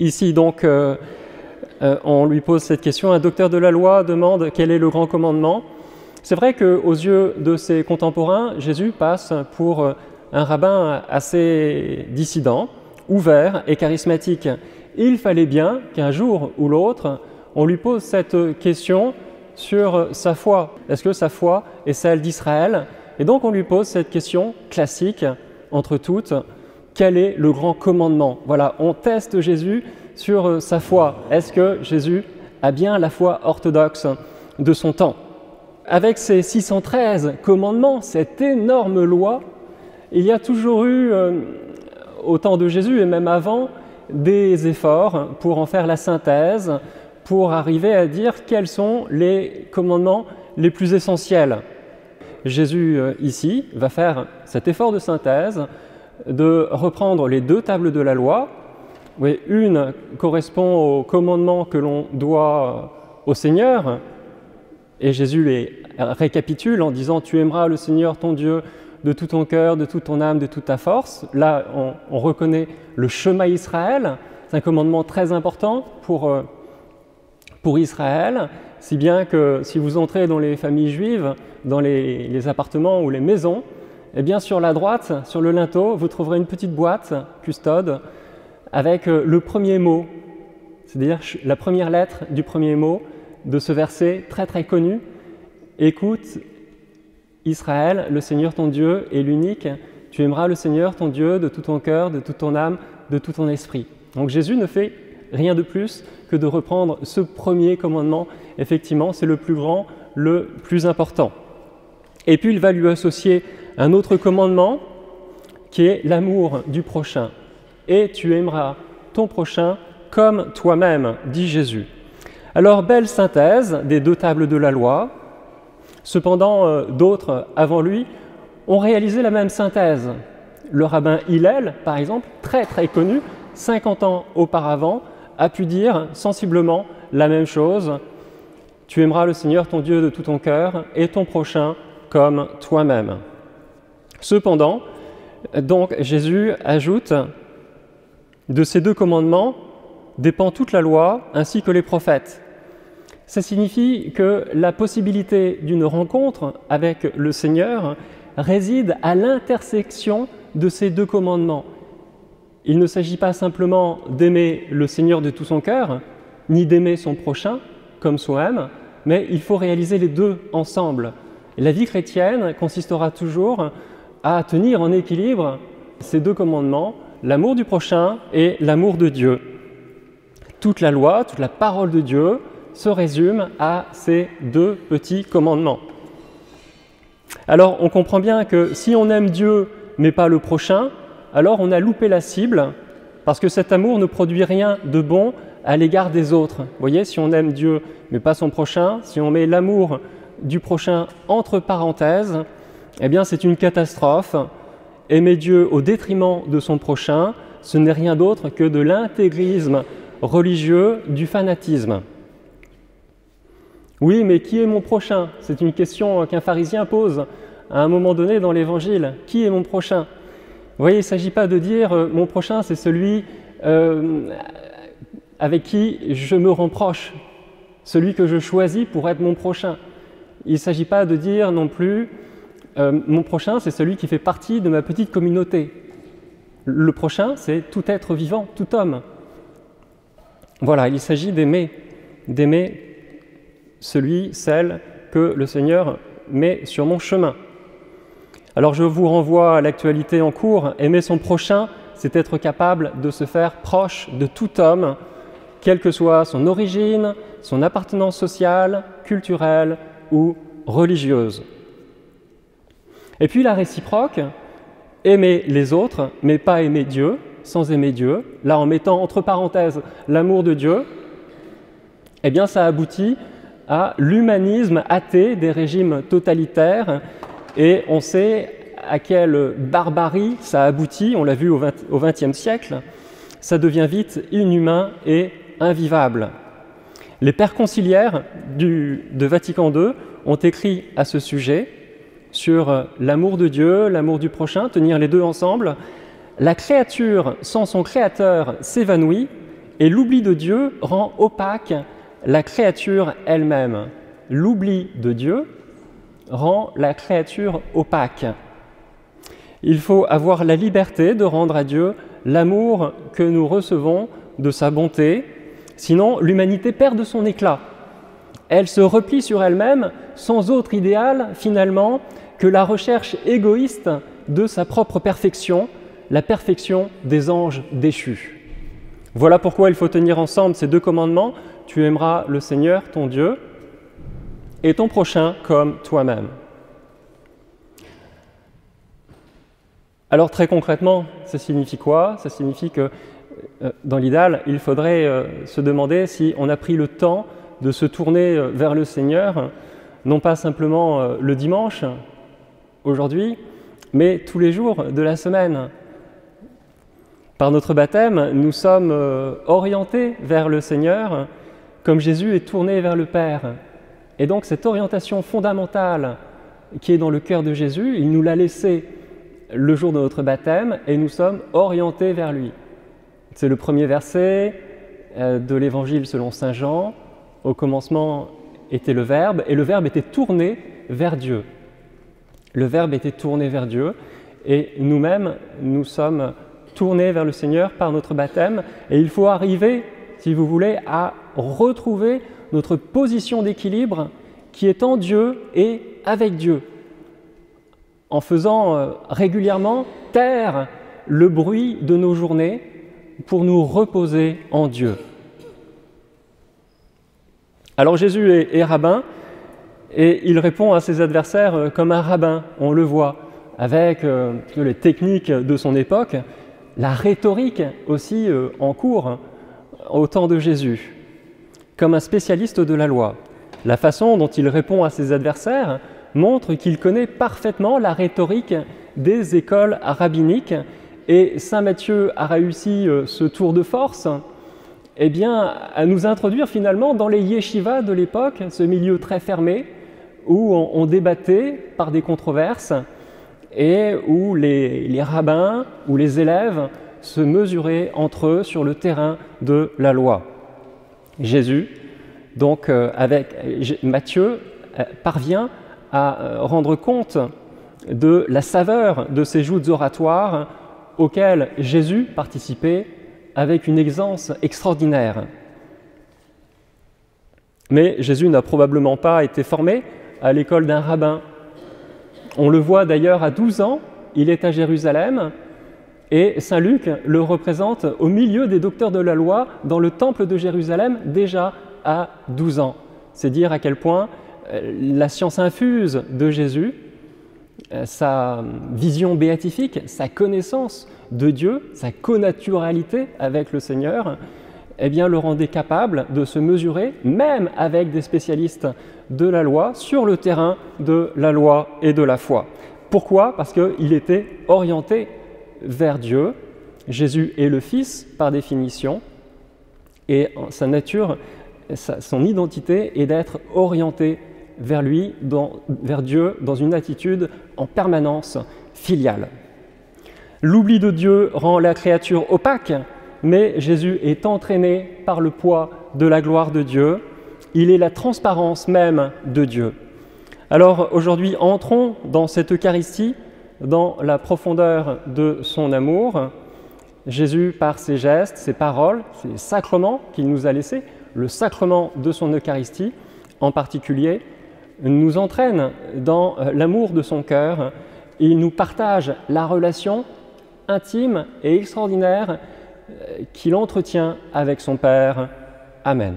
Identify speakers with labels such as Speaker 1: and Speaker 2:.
Speaker 1: Ici, donc, euh, euh, on lui pose cette question. Un docteur de la loi demande quel est le grand commandement. C'est vrai qu'aux yeux de ses contemporains, Jésus passe pour euh, un rabbin assez dissident, ouvert et charismatique. Il fallait bien qu'un jour ou l'autre, on lui pose cette question sur sa foi. Est-ce que sa foi est celle d'Israël? Et donc on lui pose cette question classique entre toutes quel est le grand commandement Voilà, on teste Jésus sur euh, sa foi. Est-ce que Jésus a bien la foi orthodoxe de son temps? Avec ces 613 commandements, cette énorme loi, il y a toujours eu, euh, au temps de Jésus et même avant, des efforts pour en faire la synthèse, pour arriver à dire quels sont les commandements les plus essentiels. Jésus, euh, ici, va faire cet effort de synthèse de reprendre les deux tables de la loi. Oui, une correspond au commandement que l'on doit au Seigneur, et Jésus les récapitule en disant Tu aimeras le Seigneur ton Dieu de tout ton cœur, de toute ton âme, de toute ta force. Là, on, reconnaît le chemin Israël. C'est un commandement très important pour, euh, pour Israël, si bien que si vous entrez dans les familles juives, dans les appartements ou les maisons, eh bien, sur la droite, sur le linteau, vous trouverez une petite boîte custode avec euh, le premier mot, c'est-à-dire la première lettre du premier mot de ce verset très très connu. Écoute, Israël, le Seigneur ton Dieu est l'unique. Tu aimeras le Seigneur ton Dieu de tout ton cœur, de toute ton âme, de tout ton esprit. Donc Jésus ne fait rien de plus que de reprendre ce premier commandement. Effectivement, c'est le plus grand, le plus important. Et puis il va lui associer un autre commandement qui est l'amour du prochain. Et tu aimeras ton prochain comme toi-même, dit Jésus. Alors, belle synthèse des deux tables de la loi. Cependant, euh, d'autres avant lui ont réalisé la même synthèse. Le rabbin Hillel, par exemple, très très connu, 50 ans auparavant, a pu dire sensiblement la même chose. Tu aimeras le Seigneur ton Dieu de tout ton cœur et ton prochain comme toi-même. Cependant, donc Jésus ajoute de ces deux commandements dépend toute la loi ainsi que les prophètes. Ça signifie que la possibilité d'une rencontre avec le Seigneur réside à l'intersection de ces deux commandements. Il ne s'agit pas simplement d'aimer le Seigneur de tout son cœur, ni d'aimer son prochain comme soi-même, mais il faut réaliser les deux ensemble. la vie chrétienne consistera toujours à tenir en équilibre ces deux commandements, l'amour du prochain et l'amour de Dieu. Toute la loi, toute la parole de Dieu se résume à ces deux petits commandements. Alors on comprend bien que si on aime Dieu mais pas le prochain, alors on a loupé la cible parce que cet amour ne produit rien de bon à l'égard des autres. Vous voyez, si on aime Dieu mais pas son prochain, si on met l'amour du prochain entre parenthèses, eh bien c'est une catastrophe. Aimer Dieu au détriment de son prochain, ce n'est rien d'autre que de l'intégrisme religieux, du fanatisme. Oui, mais qui est mon prochain? C'est une question qu'un pharisien pose à un moment donné dans l'Évangile. Qui est mon prochain? Vous voyez, il ne s'agit pas de dire euh, mon prochain, c'est celui euh, avec qui je me rends proche, celui que je choisis pour être mon prochain. Il ne s'agit pas de dire non plus euh, mon prochain, c'est celui qui fait partie de ma petite communauté. Le prochain, c'est tout être vivant, tout homme. Voilà, il s'agit d'aimer, d'aimer celui, celle que le Seigneur met sur mon chemin. Alors je vous renvoie à l'actualité en cours. Aimer son prochain, c'est être capable de se faire proche de tout homme, quelle que soit son origine, son appartenance sociale, culturelle ou religieuse. Et puis la réciproque, aimer les autres, mais pas aimer Dieu, sans aimer Dieu, là en mettant entre parenthèses l'amour de Dieu, eh bien ça aboutit à l'humanisme athée des régimes totalitaires. Et on sait à quelle barbarie ça aboutit, on l'a vu au XXe siècle, ça devient vite inhumain et invivable. Les pères conciliaires du, de Vatican II ont écrit à ce sujet sur euh, l'amour de Dieu, l'amour du prochain, tenir les deux ensemble. La créature sans son créateur s'évanouit Et l'oubli de Dieu rend opaque la créature elle-même. L'oubli de Dieu rend la créature opaque. Il faut avoir la liberté de rendre à Dieu l'amour que nous recevons de sa bonté, sinon l'humanité perd de son éclat. Elle se replie sur elle-même sans autre idéal finalement que la recherche égoïste de sa propre perfection, la perfection des anges déchus. Voilà pourquoi il faut tenir ensemble ces deux commandements. Tu aimeras le Seigneur, ton Dieu, et ton prochain comme toi-même. Alors très concrètement, ça signifie quoi? Ça signifie que euh, dans l'idéal, il faudrait euh, se demander si on a pris le temps de se tourner euh, vers le Seigneur, non pas simplement le dimanche, aujourd'hui, mais tous les jours de la semaine. Par notre baptême, nous sommes orientés vers le Seigneur comme Jésus est tourné vers le Père. Et donc cette orientation fondamentale qui est dans le cœur de Jésus, il nous l'a laissée le jour de notre baptême et nous sommes orientés vers lui. C'est le premier verset euh, de l'évangile selon Saint Jean. Au commencement était le Verbe et le Verbe était tourné vers Dieu. Le Verbe était tourné vers Dieu et nous-mêmes, nous sommes tournés vers le Seigneur par notre baptême et il faut arriver, si vous voulez, à retrouver notre position d'équilibre qui est en Dieu et avec Dieu en faisant euh, régulièrement taire le bruit de nos journées pour nous reposer en Dieu. Alors Jésus est, rabbin et il répond à ses adversaires euh, comme un rabbin, on le voit, avec euh, les techniques de son époque, la rhétorique aussi en cours au temps de Jésus, comme un spécialiste de la loi. La façon dont il répond à ses adversaires montre qu'il connaît parfaitement la rhétorique des écoles rabbiniques et Saint Matthieu a réussi euh, ce tour de force eh bien, à nous introduire finalement dans les yeshivas de l'époque, ce milieu très fermé où on, débattait par des controverses et où les, rabbins ou les élèves se mesuraient entre eux sur le terrain de la loi. Jésus, donc euh, avec Matthieu, euh, parvient à euh, rendre compte de la saveur de ces joutes oratoires auxquelles Jésus participait avec une aisance extraordinaire. Mais Jésus n'a probablement pas été formé à l'école d'un rabbin. On le voit d'ailleurs à 12 ans, il est à Jérusalem et Saint Luc le représente au milieu des docteurs de la loi dans le temple de Jérusalem déjà à 12 ans. C'est dire à quel point euh, la science infuse de Jésus, euh, sa vision béatifique, sa connaissance de Dieu, sa connaturalité avec le Seigneur, eh bien, le rendait capable de se mesurer, même avec des spécialistes de la loi, sur le terrain de la loi et de la foi. Pourquoi? Parce qu'il était orienté vers Dieu. Jésus est le Fils par définition, et sa nature, son identité est d'être orienté vers lui, vers Dieu, dans une attitude en permanence filiale. L'oubli de Dieu rend la créature opaque, mais Jésus est entraîné par le poids de la gloire de Dieu. Il est la transparence même de Dieu. Alors aujourd'hui, entrons dans cette Eucharistie, dans la profondeur de son amour. Jésus, par ses gestes, ses paroles, ses sacrements qu'il nous a laissés, le sacrement de son Eucharistie en particulier, nous entraîne dans l'amour de son cœur. Il nous partage la relation intime et extraordinaire qu'il entretient avec son Père. Amen.